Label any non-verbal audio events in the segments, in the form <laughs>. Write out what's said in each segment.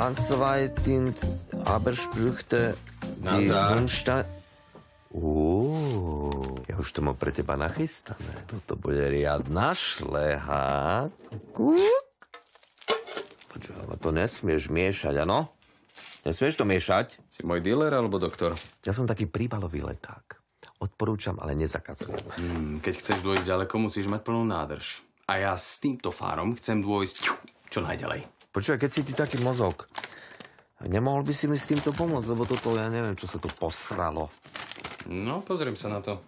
Anzweitin Abersprüchte die. Hundsta... Uú, ja už to mám pre teba nachystané. Toto bude riadna šleha. Kúk. Počuj, ale to nesmieš miešať, ano? Nesmieš to miešať? Si môj dealer alebo doktor? Ja som taký príbalový leták. Odporúčam, ale nezakazujem. Hmm, keď chceš dôjsť ďaleko, musíš mať plnú nádrž. A ja s týmto fárom chcem dôjsť čo najďalej. Počúvaj, keď si ty taký mozog, nemohol by si mi s týmto pomôcť, lebo toto, ja neviem, čo sa tu posralo. No, pozriem sa na to.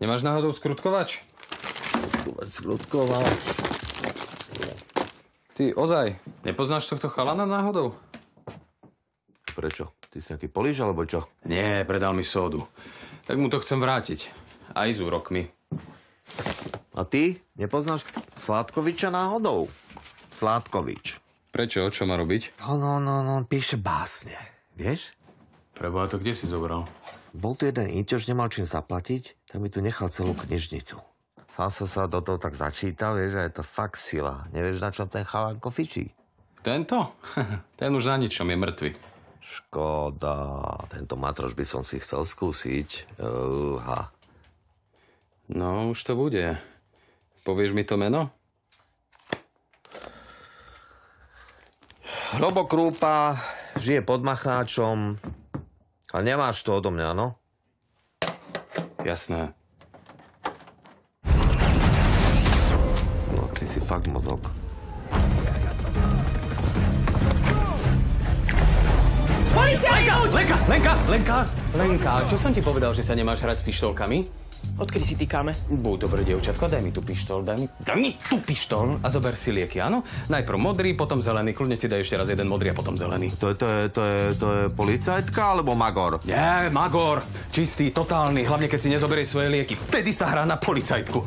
Nemáš náhodou skrutkovač? Zľudkovač. Ty, ozaj, nepoznáš tohto chalana náhodou? Prečo? Ty si nejaký políž, alebo čo? Nie, predal mi sódu. Tak mu to chcem vrátiť. Aj s úrokmi. A ty? Nepoznáš Sládkoviča náhodou? Sládkovič. Prečo? Čo má robiť? No, no, no, no, píše básne. Vieš? Preboha, to kde si zobral? Bol tu jeden inťož, nemal čím zaplatiť, tak mi tu nechal celú knižnicu. Sám som sa do toho tak začítal, vieš, a je to fakt sila. Nevieš, na čom ten chalanko fičí? Tento? <laughs> Ten už na ničom je mŕtvy. Škoda. Tento matroš by som si chcel skúsiť. Uha. No, už to bude. Povieš mi to meno? Robo Krúpa žije pod Machnáčom. A nemáš to odo mňa, no? Jasné. No, ty si fakt mozog. Policajt! Lenka, Lenka, Lenka, Lenka, čo som ti povedal, že sa nemáš hrať s pištolkami? Odkedy si týkame? Buď dobré dievčatko, daj mi tú pištol, daj mi, daj mi tú pištol a zober si lieky, áno? Najprv modrý, potom zelený, kľudne si daj ešte raz jeden modrý a potom zelený. To je, to je, to je, to je policajtka alebo magor? Nie, Magor, čistý, totálny, hlavne keď si nezoberie svoje lieky. Vtedy sa hrá na policajtku.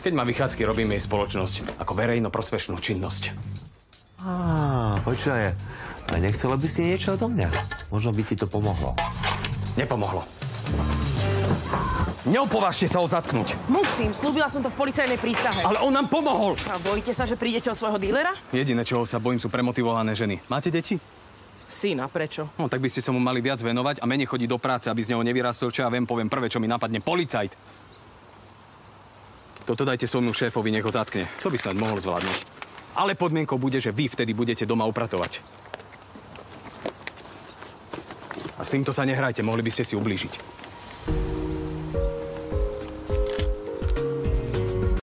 Keď má vychádzky, robíme jej spoločnosť ako verejno-prospešnú činnosť. Á, počúvaj, ale nechcela by si niečo odo mňa? Možno by ti to pomohlo. Nepomohlo. Neopovážte sa ho zatknúť. Musím, slúbila som to v policajnej prísahe. Ale on nám pomohol. A bojíte sa, že prídete o svojho dílera? Jediné, čoho sa bojím, sú premotivované ženy. Máte deti? Syna, prečo? No, tak by ste sa mu mali viac venovať a menej chodiť do práce, aby z neho nevyrastol, čo ja viem, poviem prvé, čo mi napadne. Policajt! Toto dajte svojmu šéfovi, nech ho zatkne. To by snad mohol zvládnuť. Ale podmienkou bude, že vy vtedy budete doma upratovať. A s týmto sa nehrajte, mohli by ste si ublížiť.